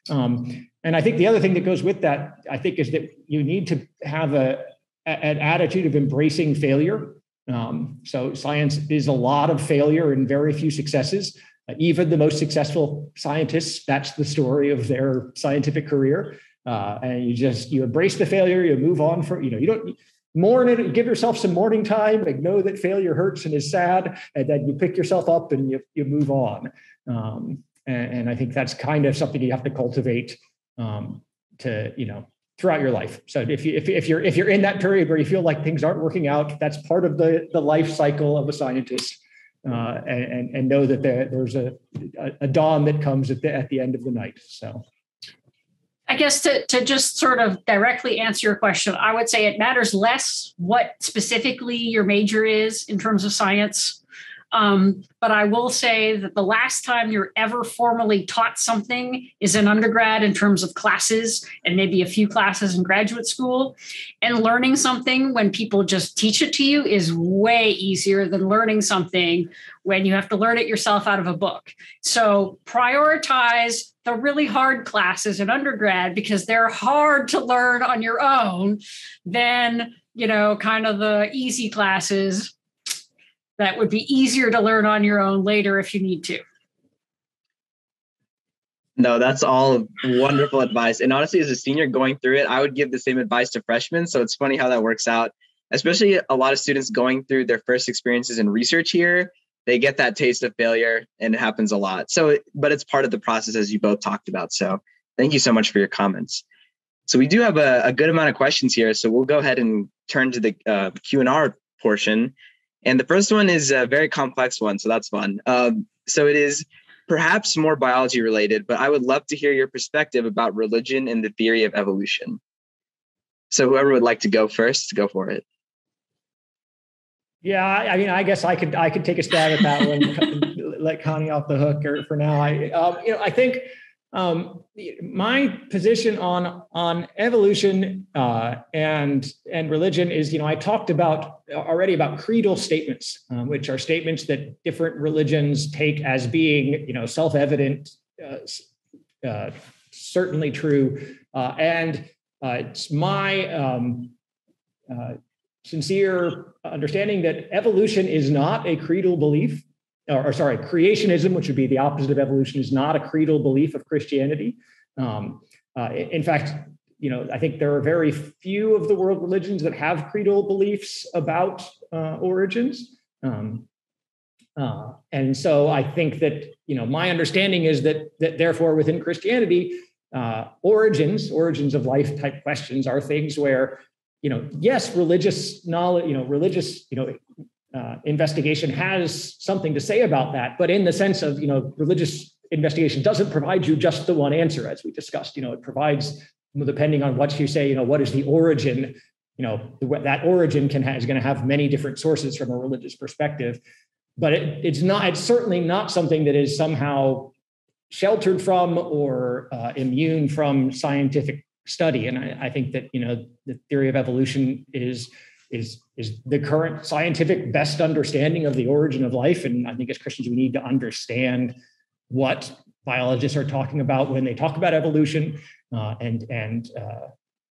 Um, and I think the other thing that goes with that, I think, is that you need to have a, an attitude of embracing failure. Um, so science is a lot of failure and very few successes. Uh, even the most successful scientists, that's the story of their scientific career uh, and you just you embrace the failure you move on for you know you don't mourn it give yourself some mourning time and know that failure hurts and is sad and then you pick yourself up and you, you move on. Um, and, and, i think that's kind of something you have to cultivate um, to you know throughout your life. So if you if, if you're if you're in that period where you feel like things aren't working out that's part of the the life cycle of a scientist. Uh, and, and know that there, there's a, a dawn that comes at the, at the end of the night. So I guess to, to just sort of directly answer your question, I would say it matters less what specifically your major is in terms of science. Um, but I will say that the last time you're ever formally taught something is in undergrad in terms of classes and maybe a few classes in graduate school. And learning something when people just teach it to you is way easier than learning something when you have to learn it yourself out of a book. So prioritize the really hard classes in undergrad because they're hard to learn on your own than, you know, kind of the easy classes that would be easier to learn on your own later if you need to. No, that's all wonderful advice. And honestly, as a senior going through it, I would give the same advice to freshmen. So it's funny how that works out, especially a lot of students going through their first experiences in research here they get that taste of failure and it happens a lot. So, but it's part of the process as you both talked about. So thank you so much for your comments. So we do have a, a good amount of questions here. So we'll go ahead and turn to the uh, Q&R portion. And the first one is a very complex one. So that's fun. Um, so it is perhaps more biology related, but I would love to hear your perspective about religion and the theory of evolution. So whoever would like to go first, go for it. Yeah, I mean, I guess I could I could take a stab at that one. let Connie off the hook or for now. I um, you know I think um, my position on on evolution uh, and and religion is, you know, I talked about already about creedal statements, um, which are statements that different religions take as being, you know, self-evident, uh, uh, certainly true, uh, and uh, it's my um, uh, sincere understanding that evolution is not a creedal belief or, or, sorry, creationism, which would be the opposite of evolution, is not a creedal belief of Christianity. Um, uh, in fact, you know, I think there are very few of the world religions that have creedal beliefs about uh, origins. Um, uh, and so I think that, you know, my understanding is that, that therefore within Christianity, uh, origins, origins of life type questions are things where, you know, yes, religious knowledge, you know, religious, you know, uh, investigation has something to say about that, but in the sense of you know religious investigation doesn't provide you just the one answer, as we discussed. You know, it provides depending on what you say. You know, what is the origin? You know, that origin can ha- is going to have many different sources from a religious perspective, but it, it's not. It's certainly not something that is somehow sheltered from or uh, immune from scientific study. And I, I think that you know the theory of evolution is is is the current scientific best understanding of the origin of life. And i think as christians we need to understand what biologists are talking about when they talk about evolution. Uh, and and uh,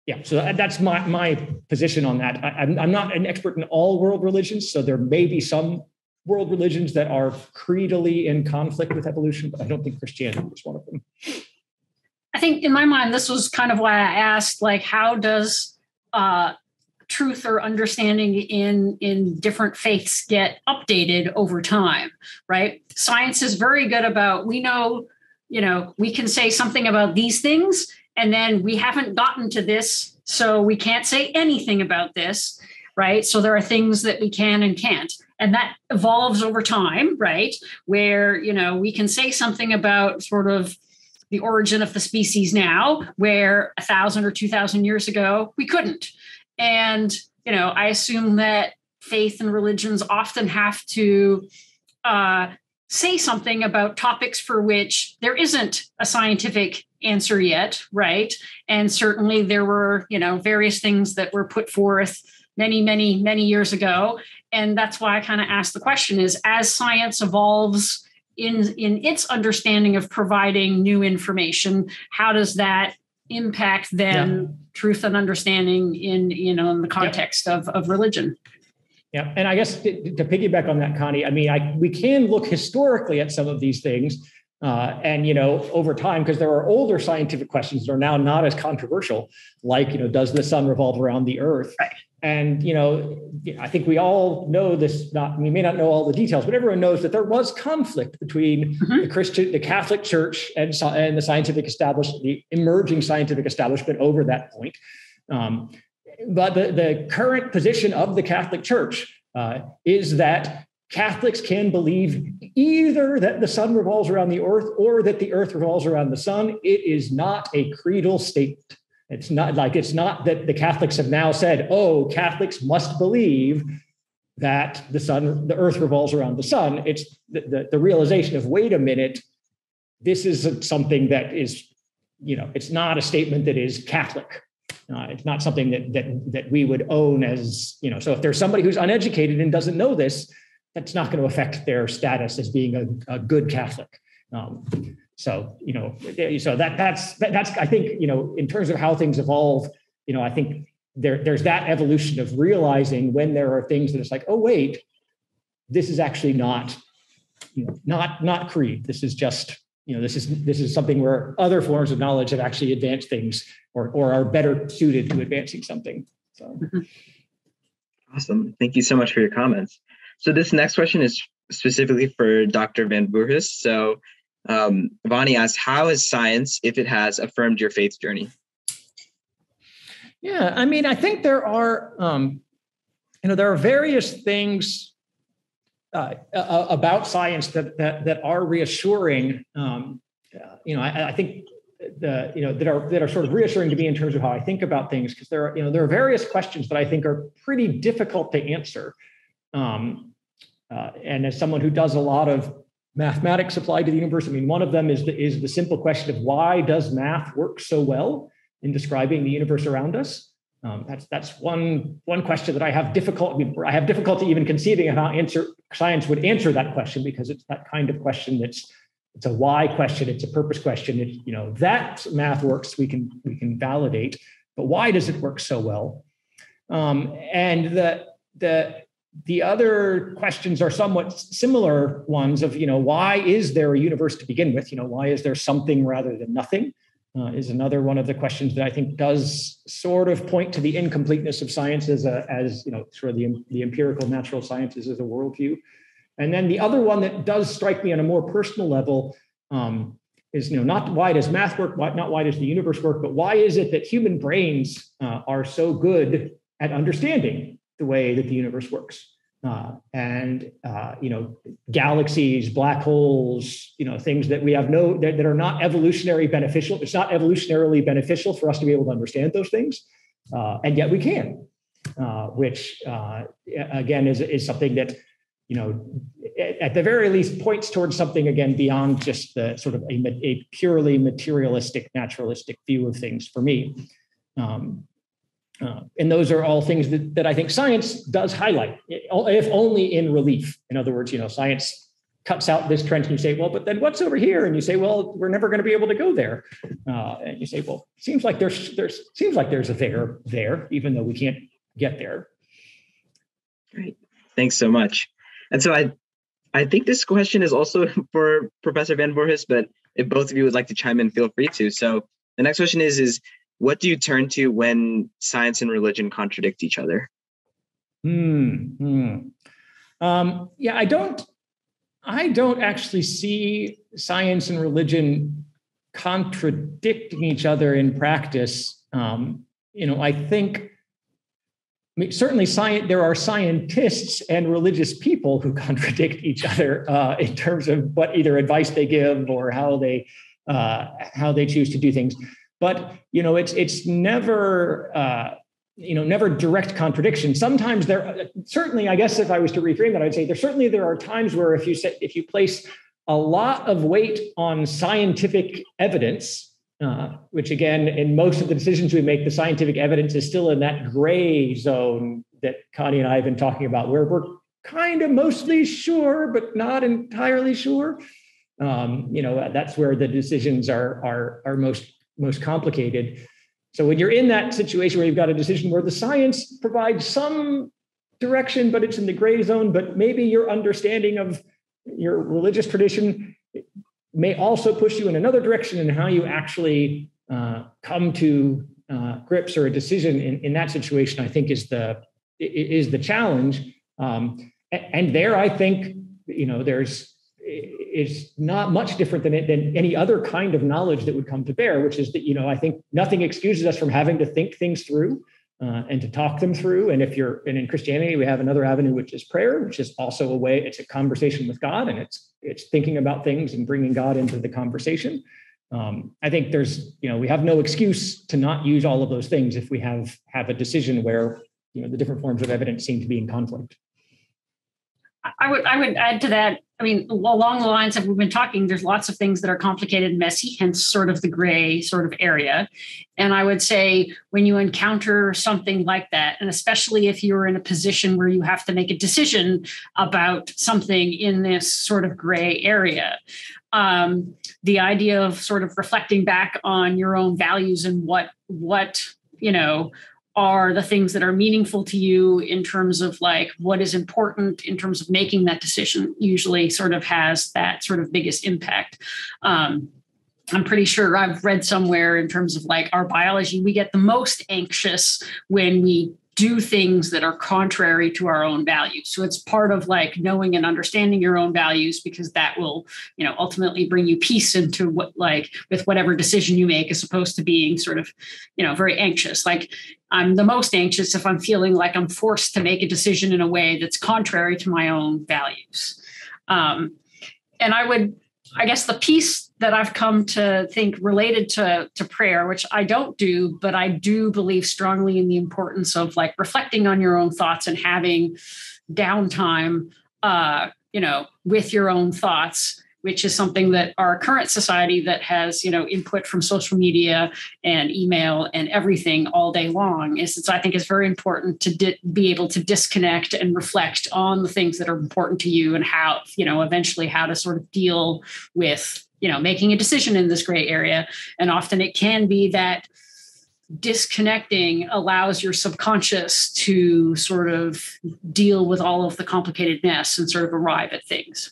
yeah so that's my my position on that. I, I'm, I'm not an expert in all world religions so there may be some world religions that are creedally in conflict with evolution but i don't think christianity is one of them. I think in my mind this was kind of why i asked like how does uh, truth or understanding in in different faiths get updated over time right? Science is very good about we know you know we can say something about these things and then we haven't gotten to this so we can't say anything about this right? So there are things that we can and can't. And that evolves over time right? Where you know we can say something about sort of the origin of the species now where a thousand or two thousand years ago we couldn't and, you know, I assume that faith and religions often have to uh, say something about topics for which there isn't a scientific answer yet, right? And certainly there were, you know, various things that were put forth many, many, many years ago. And that's why I kind of asked the question is as science evolves in, in its understanding of providing new information, how does that impact then yeah. truth and understanding in you know in the context yep. of, of religion yeah and i guess to, to, piggyback on that connie i mean I, we can look historically at some of these things uh, and you know over time because there are older scientific questions that are now not as controversial like you know does the sun revolve around the earth right. And you know, I think we all know this. Not we may not know all the details, but everyone knows that there was conflict between mm-hmm. the Christian, the Catholic Church, and and the scientific establishment, the emerging scientific establishment over that point. Um, but the, the current position of the Catholic Church uh, is that Catholics can believe either that the sun revolves around the earth or that the earth revolves around the sun. It is not a creedal statement. It's not like it's not that the Catholics have now said, oh, Catholics must believe that the sun, the earth revolves around the sun. It's the, the, the realization of, wait a minute, this is something that is, you know, it's not a statement that is Catholic. Uh, it's not something that that that we would own as, you know, so if there's somebody who's uneducated and doesn't know this, that's not going to affect their status as being a, a good Catholic. Um, so, you know, so that that's that's I think, you know, in terms of how things evolve, you know, I think there, there's that evolution of realizing when there are things that it's like, oh, wait, this is actually not, you know, not not creed. This is just, you know, this is this is something where other forms of knowledge have actually advanced things or or are better suited to advancing something. So awesome. Thank you so much for your comments. So this next question is specifically for Dr. Van Voorhis. So um, Vani asks, how has science, if it has, affirmed your faith journey? Yeah, I mean, I think there are, um, you know, there are various things uh, about science that, that that are reassuring. Um, you know, I, I, think the you know that are that are sort of reassuring to me in terms of how I think about things because there are you know there are various questions that I think are pretty difficult to answer. Um, uh, and as someone who does a lot of mathematics applied to the universe. I mean, one of them is the, is the simple question of why does math work so well in describing the universe around us? Um, that's that's one one question that I have difficulty. I have difficulty even conceiving of how answer science would answer that question because it's that kind of question that's it's a why question, it's a purpose question. It, you know that math works, we can we can validate, but why does it work so well? Um, and the the the other questions are somewhat similar ones of you know why is there a universe to begin with? You know why is there something rather than nothing uh, is another one of the questions that i think does sort of point to the incompleteness of science as a, as you know sort of the, the empirical natural sciences as a worldview. And then the other one that does strike me on a more personal level um, is you know not why does math work why, not why does the universe work but why is it that human brains uh, are so good at understanding the way that the universe works. Uh, and uh, you know galaxies black holes you know things that we have no that, that, are not evolutionary beneficial it's not evolutionarily beneficial for us to be able to understand those things uh, and yet we can uh, which uh, again is, is something that you know at the very least points towards something again beyond just the sort of a, a purely materialistic naturalistic view of things for me um, uh, and those are all things that, that I think science does highlight, if only in relief. In other words, you know, science cuts out this trend and you say, well, but then what's over here? And you say, well, we're never going to be able to go there. Uh, and you say, well, seems like there's there's seems like there's a there there, even though we can't get there. Great. Thanks so much. And so I I think this question is also for Professor Van Voorhis, but if both of you would like to chime in, feel free to. So the next question is is what do you turn to when science and religion contradict each other? Hmm. hmm. Um, yeah, I don't. I don't actually see science and religion contradicting each other in practice. Um, you know, I think I mean, certainly science, there are scientists and religious people who contradict each other uh, in terms of what either advice they give or how they uh, how they choose to do things but you know it's it's never uh, you know never direct contradiction. Sometimes there certainly i guess if i was to reframe that i'd say there certainly there are times where if you say if you place a lot of weight on scientific evidence uh, which again in most of the decisions we make the scientific evidence is still in that gray zone that connie and i have been talking about where we're kind of mostly sure but not entirely sure. Um, you know that's where the decisions are are are most most complicated. So when you're in that situation where you've got a decision where the science provides some direction, but it's in the gray zone, but maybe your understanding of your religious tradition may also push you in another direction and how you actually uh, come to uh, grips or a decision in, in that situation, I think is the is the challenge. Um, and there, I think you know there's is not much different than, than any other kind of knowledge that would come to bear, which is that, you know, I think nothing excuses us from having to think things through uh, and to talk them through. And if you're, and in Christianity, we have another avenue, which is prayer, which is also a way, it's a conversation with God and it's, it's thinking about things and bringing God into the conversation. Um, I think there's, you know, we have no excuse to not use all of those things if we have, have a decision where, you know, the different forms of evidence seem to be in conflict. I would I would add to that. I mean, along the lines of we've been talking, there's lots of things that are complicated, and messy, hence sort of the gray sort of area. And I would say when you encounter something like that, and especially if you're in a position where you have to make a decision about something in this sort of gray area, um, the idea of sort of reflecting back on your own values and what what you know are the things that are meaningful to you in terms of like what is important in terms of making that decision usually sort of has that sort of biggest impact. Um, i'm pretty sure i've read somewhere in terms of like our biology we get the most anxious when we do things that are contrary to our own values. So it's part of like knowing and understanding your own values because that will, you know, ultimately bring you peace into what like with whatever decision you make as opposed to being sort of, you know, very anxious. Like I'm the most anxious if I'm feeling like I'm forced to make a decision in a way that's contrary to my own values. Um, and I would, I guess the piece that I've come to think related to, to prayer, which I don't do, but I do believe strongly in the importance of like reflecting on your own thoughts and having downtime, uh, you know, with your own thoughts which is something that our current society that has you know input from social media and email and everything all day long is so i think it's very important to di- be able to disconnect and reflect on the things that are important to you and how you know eventually how to sort of deal with you know making a decision in this gray area. And often it can be that disconnecting allows your subconscious to sort of deal with all of the complicated mess and sort of arrive at things